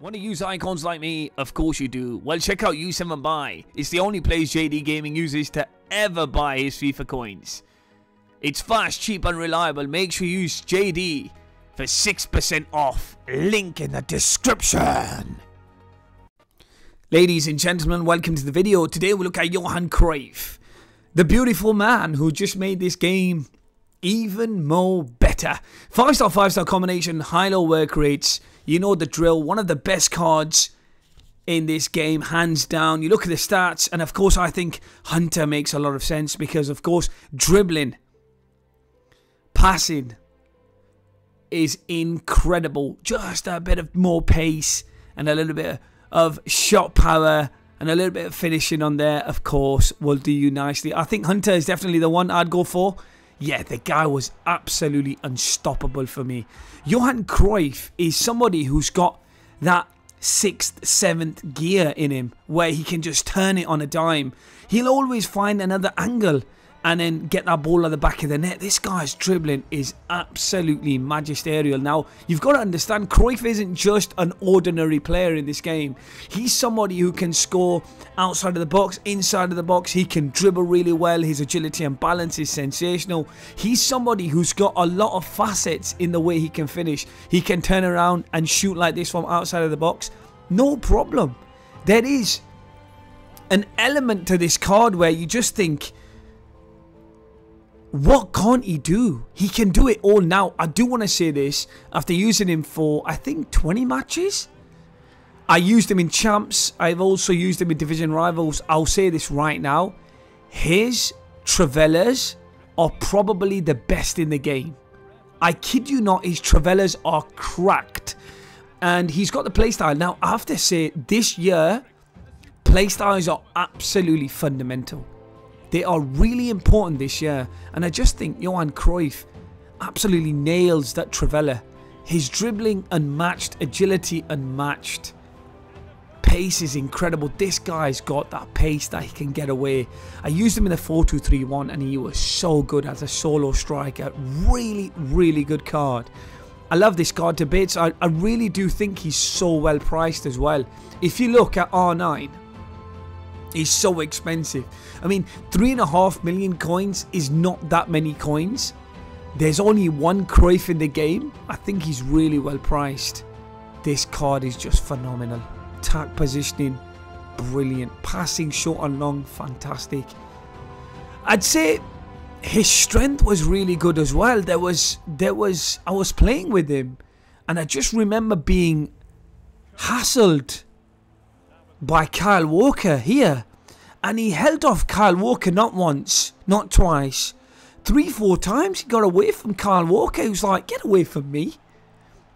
Want to use icons like me? Of course you do. Well, check out U7 Buy. It's the only place JD Gaming uses to ever buy his FIFA coins. It's fast, cheap, and reliable. Make sure you use JD for 6% off. Link in the description. Ladies and gentlemen, welcome to the video. Today we look at Johan Cruyff, the beautiful man who just made this game even more better. 5 star, 5 star combination, high low work rates. You know the drill. One of the best cards in this game, hands down. You look at the stats, and of course, I think Hunter makes a lot of sense because, of course, dribbling, passing is incredible. Just a bit of more pace and a little bit of shot power and a little bit of finishing on there, of course, will do you nicely. I think Hunter is definitely the one I'd go for yeah, the guy was absolutely unstoppable for me. Johan Cruyff is somebody who's got that sixth, seventh gear in him where he can just turn it on a dime. He'll always find another angle and then get that ball at the back of the net. This guy's dribbling is absolutely magisterial. Now, you've got to understand, Cruyff isn't just an ordinary player in this game. He's somebody who can score outside of the box, inside of the box. He can dribble really well. His agility and balance is sensational. He's somebody who's got a lot of facets in the way he can finish. He can turn around and shoot like this from outside of the box. No problem. There is an element to this card where you just think what can't he do? He can do it all now. I do want to say this after using him for, I think, 20 matches. I used him in champs. I've also used him in division rivals. I'll say this right now. His Trivelas are probably the best in the game. I kid you not, his Trivelas are cracked. And he's got the playstyle. Now, I have to say, this year, playstyles are absolutely fundamental. They are really important this year, and I just think Johan Cruyff absolutely nails that Trivela. His dribbling unmatched, agility unmatched, pace is incredible. This guy's got that pace that he can get away. I used him in the 4-2-3-1 and he was so good as a solo striker. Really, really good card. I love this card to bits. I, I really do think he's so well priced as well. If you look at R9, is so expensive. I mean, three and a half million coins is not that many coins. There's only one Cruyff in the game. I think he's really well priced. This card is just phenomenal. Attack positioning, brilliant. Passing short and long, fantastic. I'd say his strength was really good as well. There was, there was, I was playing with him, and I just remember being hassled by Kyle Walker here. And he held off Kyle Walker not once, not twice, three, four times. He got away from Kyle Walker. He was like, get away from me.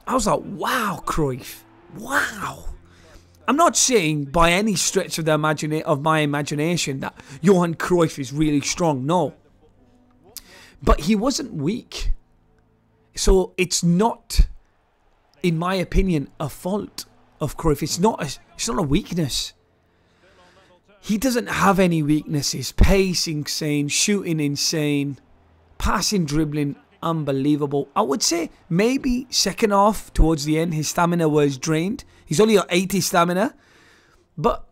I was like, wow, Cruyff. Wow. I'm not saying by any stretch of the imagine of my imagination that Johan Cruyff is really strong. No. But he wasn't weak. So it's not, in my opinion, a fault of Cruyff. It's not a, it's not a weakness. He doesn't have any weaknesses. Pace insane, shooting insane, passing, dribbling unbelievable. I would say maybe second half towards the end his stamina was drained. He's only got 80 stamina. But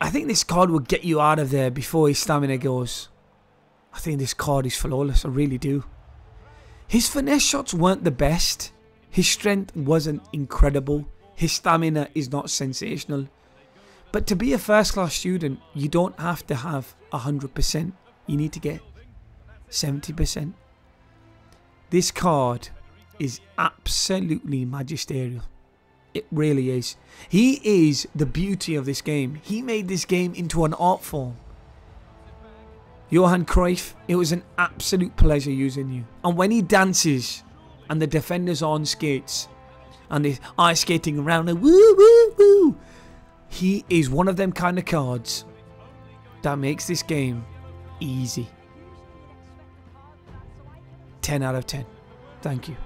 I think this card will get you out of there before his stamina goes. I think this card is flawless. I really do. His finesse shots weren't the best. His strength wasn't incredible. His stamina is not sensational. But to be a first class student, you don't have to have 100%. You need to get 70%. This card is absolutely magisterial. It really is. He is the beauty of this game. He made this game into an art form. Johan Cruyff, it was an absolute pleasure using you. And when he dances and the defenders on skates, and he's ice skating around and woo woo woo. He is one of them kind of cards that makes this game easy. 10 out of 10. Thank you.